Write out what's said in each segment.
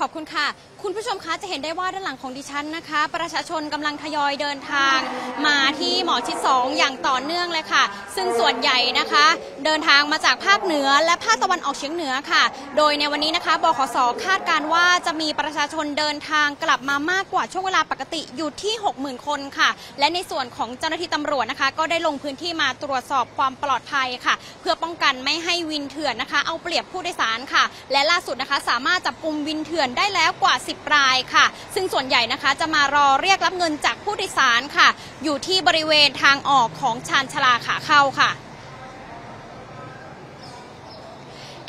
ขอบคุณค่ะ คุณผู้ชมคะจะเห็นได้ว่าด้านหลังของดิฉันนะคะ ประชาชนกำลังทยอยเดินทาง มาที่หมอชิด2อย่างต่อเนื่องเลยค่ะ ซึ่งส่วนใหญ่นะคะ เดินทางมาจากภาคเหนือและภาคตะวันออกเฉียงเหนือค่ะ โดยในวันนี้นะคะบขสคาดการว่าจะมีประชาชนเดินทางกลับมามากกว่าช่วงเวลาปกติอยู่ที่ 60,000 คนค่ะ และในส่วนของเจ้าหน้าที่ตำรวจนะคะ ก็ได้ลงพื้นที่มาตรวจสอบความปลอดภัยค่ะ เพื่อป้องกันไม่ให้วินเถื่อนนะคะ เอาเปรียบผู้โดยสารค่ะ และล่าสุดนะคะสามารถจับกลุ่มวินเถื่อนได้แล้วกว่า 10 รายค่ะ ซึ่งส่วนใหญ่นะคะจะมารอเรียกรับเงินจากผู้โดยสารค่ะ อยู่ที่บริเวณทางออกของชานชาลาขาเข้าค่ะ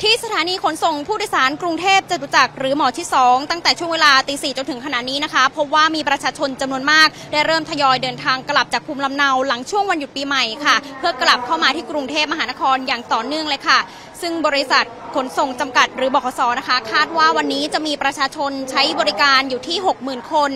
ที่สถานีขนส่งผู้โดยสารกรุงเทพจตุจักรหรือหมอที่ 2 ตั้งแต่ช่วงเวลาตีสี่จนถึงขณะนี้นะคะพบว่ามีประชาชนจำนวนมาก ได้เริ่มทยอยเดินทางกลับจากภูมิลำเนาหลังช่วงวันหยุดปีใหม่ค่ะ เพื่อกลับเข้ามาที่กรุงเทพมหานครอย่างต่อเนื่องเลยค่ะ ซึ่งบริษัท ขนส่งจำกัดหรือบขสนะคะ คาดว่าวันนี้จะมีประชาชนใช้บริการอยู่ที่ 60,000 คน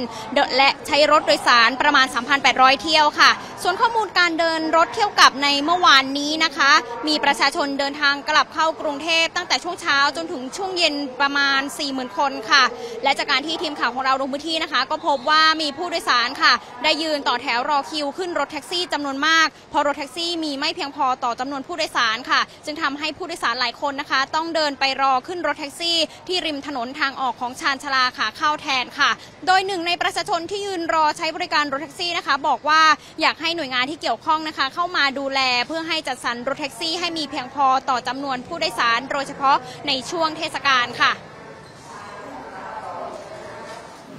และใช้รถโดยสารประมาณ 3,800 เที่ยวค่ะ ส่วนข้อมูลการเดินรถเที่ยวกลับในเมื่อวานนี้นะคะ มีประชาชนเดินทางกลับเข้ากรุงเทพตั้งแต่ช่วงเช้าจนถึงช่วงเย็นประมาณ 40,000 คนค่ะ และจากการที่ทีมข่าวของเราลงพื้นที่นะคะ ก็พบว่ามีผู้โดยสารค่ะ ได้ยืนต่อแถวรอคิวขึ้นรถแท็กซี่จำนวนมาก เพราะรถแท็กซี่มีไม่เพียงพอต่อจำนวนผู้โดยสารค่ะ จึงทำให้ผู้โดยสารหลายคนนะคะต้ององเดินไปรอขึ้นรถแท็กซี่ ที่ริมถนนทางออกของชานชลาขาเข้าแทนค่ะ โดยหนึ่งในประชาชนที่ยืนรอใช้บริการรถแท็กซี่นะคะ บอกว่าอยากให้หน่วยงานที่เกี่ยวข้องนะคะ เข้ามาดูแลเพื่อให้จัดสรรรถแท็กซี่ให้มีเพียงพอต่อจำนวนผู้โดยสาร โดยเฉพาะในช่วงเทศกาลค่ะ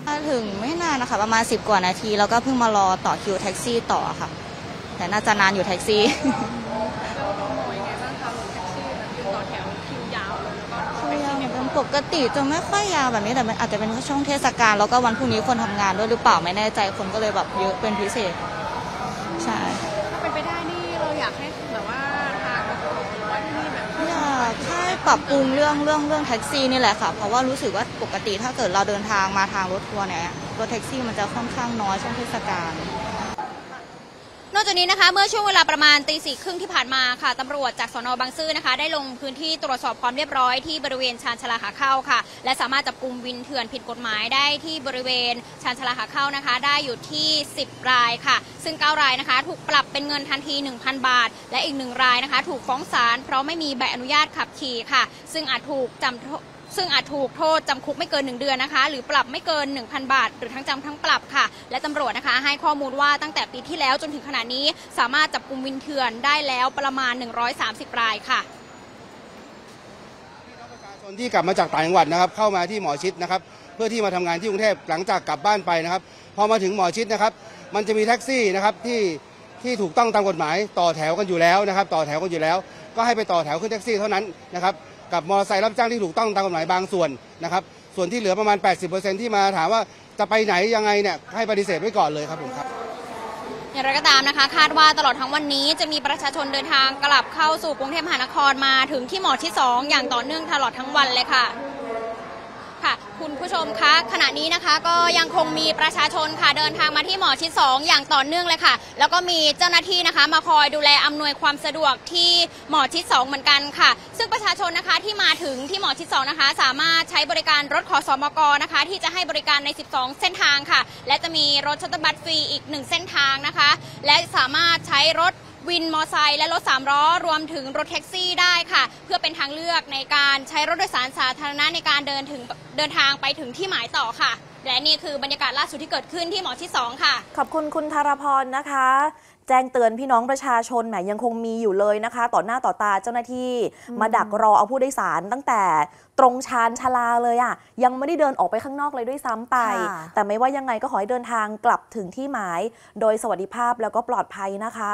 มาถึงไม่นานนะคะ ประมาณ 10 กว่านาที แล้วก็เพิ่งมารอต่อคิวแท็กซี่ต่อค่ะ แต่น่าจะนานอยู่แท็กซี่ เปกติจะไม่ค่อยยาวแบบนี้แต่มันอาจจะเป็นช่วงเทศกาลแล้วก็วันพรุ่งนี้คนทำงานด้วยหรือเปล่าไม่แน่ใจคนก็เลยแบบเยอะเป็นพิเศษ ใช่ถ้าเป็นไปได้นี่เราอยากให้แบบว่าทางกสทหรือว่าที่นี่แบบอยากให้ปรับปรุงเรื่องเรื่องเรื่องแท็กซี่นี่แหละค่ะ เพราะว่ารู้สึกว่าปกติถ้าเกิดเราเดินทางมาทางรถทัวร์เนี่ยรถแท็กซี่มันจะค่อนข้างน้อยช่วงเทศกาล นอกจากนี้นะคะเมื่อช่วงเวลาประมาณตีสี่ครึ่งที่ผ่านมาค่ะตำรวจจากสนบางซื่อนะคะ ได้ลงพื้นที่ตรวจสอบความเรียบร้อยที่บริเวณชานชาลาขาเข้าค่ะ และสามารถจับกลุ่มวินเถื่อนผิดกฎหมายได้ที่บริเวณชานชาลาขาเข้านะคะ ได้อยู่ที่ 10 รายค่ะ ซึ่ง 9 รายนะคะ ถูกปรับเป็นเงินทันที 1,000 บาท และอีกหนึ่งรายนะคะ ถูกฟ้องศาลเพราะไม่มีใบอนุญาตขับขี่ค่ะ ซึ่งอาจถูกจำ ซึ่งอาจถูกโทษจำคุกไม่เกิน 1 เดือนนะคะ หรือปรับไม่เกิน 1,000 บาท หรือทั้งจำทั้งปรับค่ะ และตำรวจนะคะ ให้ข้อมูลว่าตั้งแต่ปีที่แล้วจนถึงขณะนี้สามารถจับกลุ่มวินเถื่อนได้แล้วประมาณ 130 รายค่ะประชนที่กลับมาจากต่างจังหวัดนะครับเข้ามาที่หมอชิดนะครับเพื่อที่มาทำงานที่กรุงเทพหลังจากกลับบ้านไปนะครับพอมาถึงหมอชิดนะครับมันจะมีแท็กซี่นะครับที่ที่ถูกต้องตามกฎหมาย ต่อแถวกันอยู่แล้วนะครับ ต่อแถวกันอยู่แล้ว ก็ให้ไปต่อแถวขึ้นแท็กซี่เท่านั้นนะครับ กับมอเตอร์ไซค์รับจ้างที่ถูกต้องตามกฎหมายบางส่วนนะครับส่วนที่เหลือประมาณ 80%ที่มาถามว่าจะไปไหนยังไงเนี่ยให้ปฏิเสธไว้ก่อนเลยครับผมครับอย่างไรก็ตามนะคะ คาดว่าตลอดทั้งวันนี้จะมีประชาชนเดินทางกลับเข้าสู่กรุงเทพมหานครมาถึงที่หมอที่ 2 อย่างต่อเนื่องตลอดทั้งวันเลยค่ะ คุณผู้ชมคะขณะนี้นะคะก็ยังคงมีประชาชนค่ะเดินทางมาที่หมอชิด2อย่างต่อเนื่องเลยค่ะ แล้วก็มีเจ้าหน้าที่นะคะ มาคอยดูแลอำนวยความสะดวกที่หมอชิด2เหมือนกันค่ะ ซึ่งประชาชนนะคะที่มาถึงที่หมอชิด2นะคะ สามารถใช้บริการรถขอสอมกนะคะ ที่จะให้บริการใน 12 เส้นทางค่ะ และจะมีรถ shuttle bus ฟรีอีก 1 เส้นทางนะคะ และสามารถใช้รถ วินมอไซค์และรถสามล้อรวมถึงรถแท็กซี่ได้ค่ะ เพื่อเป็นทางเลือกในการใช้รถโดยสารสาธารณะในการเดินถึงเดินทางไปถึงที่หมายต่อค่ะ และนี่คือบรรยากาศล่าสุดที่เกิดขึ้นที่หมอชิต 2 ค่ะ ขอบคุณคุณธารพรนะคะ แจ้งเตือนพี่น้องประชาชนแหมยังคงมีอยู่เลยนะคะ ต่อหน้าต่อตาเจ้าหน้าที่ มาดักรอเอาผู้โดยสารตั้งแต่ตรงชานชาลาเลยอะ่ะยังไม่ได้เดินออกไปข้างนอกเลยด้วยซ้ำไปค่ะแต่ไม่ว่ายังไงก็ขอให้เดินทางกลับถึงที่หมาย โดยสวัสดิภาพแล้วก็ปลอดภัยนะคะ